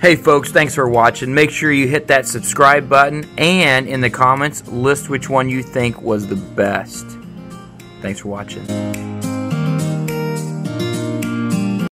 Hey folks, thanks for watching. Make sure you hit that subscribe button and in the comments list which one you think was the best. Thanks for watching.